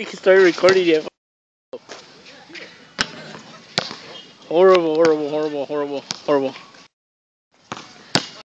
We can start recording yet. Horrible, horrible, horrible, horrible, horrible.